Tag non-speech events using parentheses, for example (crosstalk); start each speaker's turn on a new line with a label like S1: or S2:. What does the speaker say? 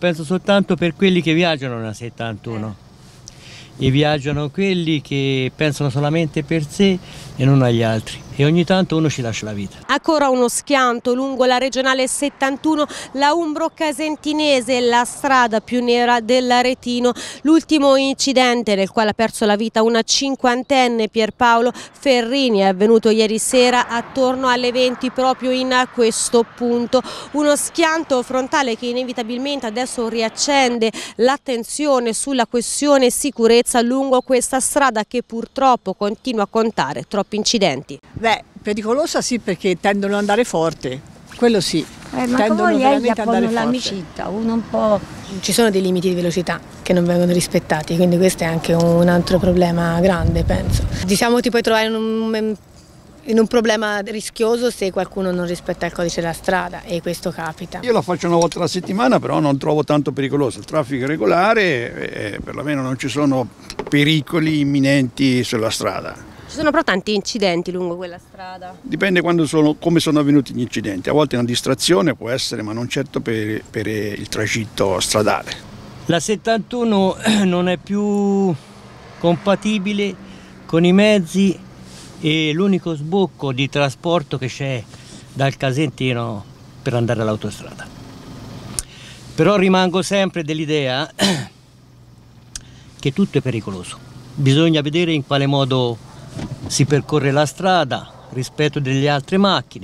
S1: penso soltanto per quelli che viaggiano nella 71 e viaggiano quelli che pensano solamente per sé e non agli altri e ogni tanto uno ci lascia la vita.
S2: Ancora uno schianto lungo la regionale 71, la Umbro Casentinese, la strada più nera dell'Aretino, l'ultimo incidente nel quale ha perso la vita una cinquantenne Pierpaolo Ferrini è avvenuto ieri sera attorno alle 20 proprio in questo punto, uno schianto frontale che inevitabilmente adesso riaccende l'attenzione sulla questione sicurezza lungo questa strada che purtroppo continua a contare troppi incidenti.
S3: Beh, pericolosa sì perché tendono ad andare forte, quello sì.
S4: Eh, ma
S3: tendono veramente ad andare
S4: l'amicizia, uno un po'...
S5: Ci sono dei limiti di velocità che non vengono rispettati, quindi questo è anche un altro problema grande, penso. Diciamo ti puoi trovare in un, in un problema rischioso se qualcuno non rispetta il codice della strada e questo capita.
S6: Io la faccio una volta alla settimana, però non trovo tanto pericoloso. Il traffico è regolare, e perlomeno non ci sono pericoli imminenti sulla strada.
S2: Ci sono però tanti incidenti lungo quella strada.
S6: Dipende sono, come sono avvenuti gli incidenti. A volte una distrazione può essere, ma non certo per, per il tragitto stradale.
S1: La 71 (clears throat) non è più compatibile con i mezzi e l'unico sbocco di trasporto che c'è dal Casentino per andare all'autostrada. Però rimango sempre dell'idea (clears throat) che tutto è pericoloso. Bisogna vedere in quale modo si percorre la strada rispetto delle altre macchine.